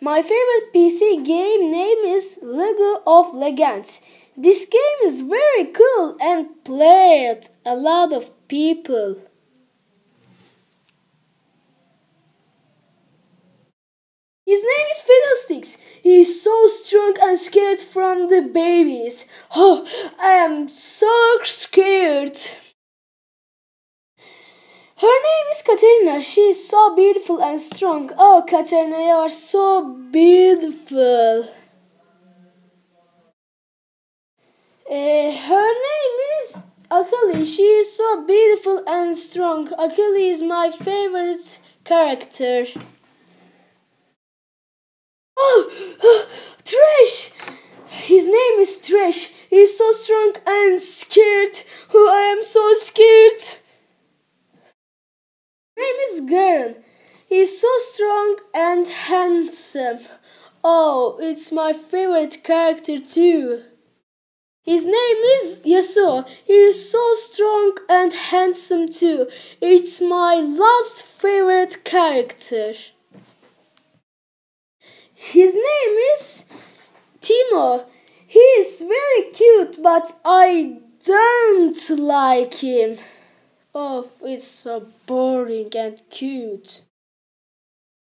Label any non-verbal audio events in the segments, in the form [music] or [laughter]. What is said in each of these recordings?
My favorite PC game name is League of Legends. This game is very cool and played a lot of people. His name is Fiddlesticks. He is so strong and scared from the babies. Oh, I am so scared. Her name is Katarina. She is so beautiful and strong. Oh, Katarina, you are so beautiful. Uh, her name is Akali. She is so beautiful and strong. Akali is my favorite character. Oh, [gasps] Trash! His name is Trash. He is so strong and scared. Oh, I am so scared Garen. He's so strong and handsome. Oh, it's my favorite character too. His name is Yasuo. He is so strong and handsome too. It's my last favorite character. His name is Teemo. He is very cute, but I don't like him. Oh, it's so boring and cute.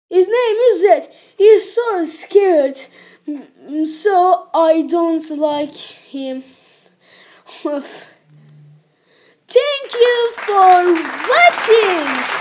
His name is Zed. He's so scared, mm, so I don't like him. [laughs] Thank you for watching.